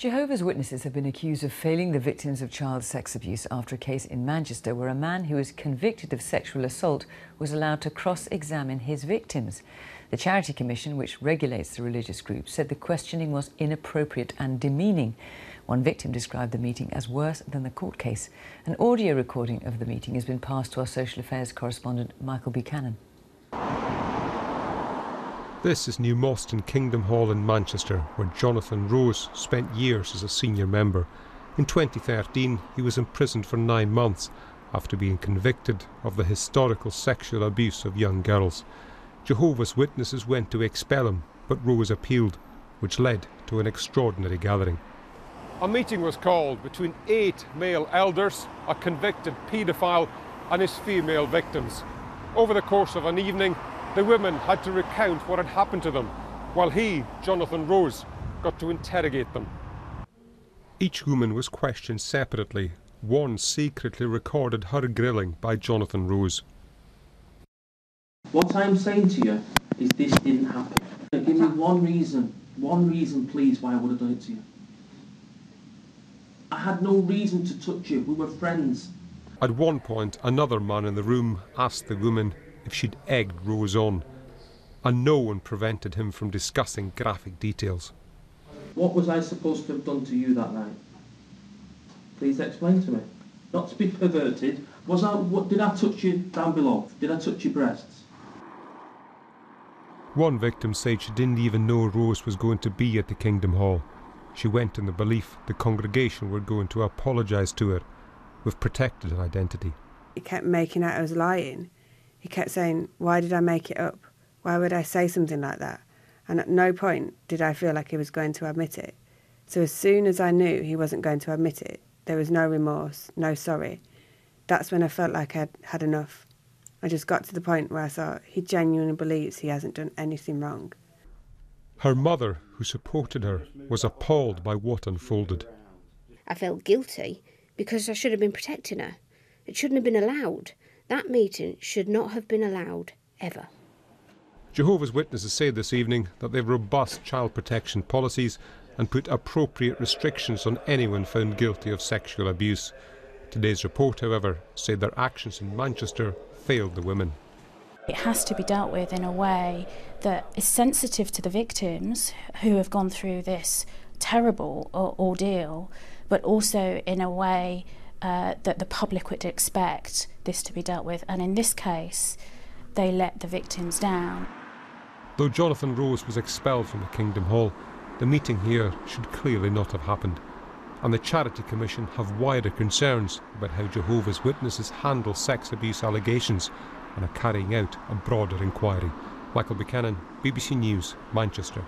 Jehovah's Witnesses have been accused of failing the victims of child sex abuse after a case in Manchester where a man who was convicted of sexual assault was allowed to cross examine his victims. The Charity Commission, which regulates the religious group, said the questioning was inappropriate and demeaning. One victim described the meeting as worse than the court case. An audio recording of the meeting has been passed to our social affairs correspondent Michael Buchanan. This is New Moston Kingdom Hall in Manchester, where Jonathan Rose spent years as a senior member. In 2013, he was imprisoned for nine months after being convicted of the historical sexual abuse of young girls. Jehovah's Witnesses went to expel him, but Rose appealed, which led to an extraordinary gathering. A meeting was called between eight male elders, a convicted paedophile, and his female victims. Over the course of an evening, the women had to recount what had happened to them, while he, Jonathan Rose, got to interrogate them. Each woman was questioned separately. One secretly recorded her grilling by Jonathan Rose. What I'm saying to you is this didn't happen. Give me one reason, one reason please why I would have done it to you. I had no reason to touch you. We were friends. At one point, another man in the room asked the woman if she'd egged Rose on, and no one prevented him from discussing graphic details. What was I supposed to have done to you that night? Please explain to me. Not to be perverted. Was I? What did I touch you down below? Did I touch your breasts? One victim said she didn't even know Rose was going to be at the Kingdom Hall. She went in the belief the congregation were going to apologise to her with protected identity. He kept making out I was lying he kept saying, Why did I make it up? Why would I say something like that? And at no point did I feel like he was going to admit it. So as soon as I knew he wasn't going to admit it, there was no remorse, no sorry. That's when I felt like I'd had enough. I just got to the point where I thought he genuinely believes he hasn't done anything wrong. Her mother, who supported her, was appalled by what unfolded. I felt guilty because I should have been protecting her. It shouldn't have been allowed. That meeting should not have been allowed, ever. Jehovah's Witnesses say this evening that they have robust child protection policies and put appropriate restrictions on anyone found guilty of sexual abuse. Today's report, however, said their actions in Manchester failed the women. It has to be dealt with in a way that is sensitive to the victims who have gone through this terrible ordeal, but also in a way uh, that the public would expect this to be dealt with. And in this case, they let the victims down. Though Jonathan Rose was expelled from the Kingdom Hall, the meeting here should clearly not have happened. And the Charity Commission have wider concerns about how Jehovah's Witnesses handle sex abuse allegations and are carrying out a broader inquiry. Michael Buchanan, BBC News, Manchester.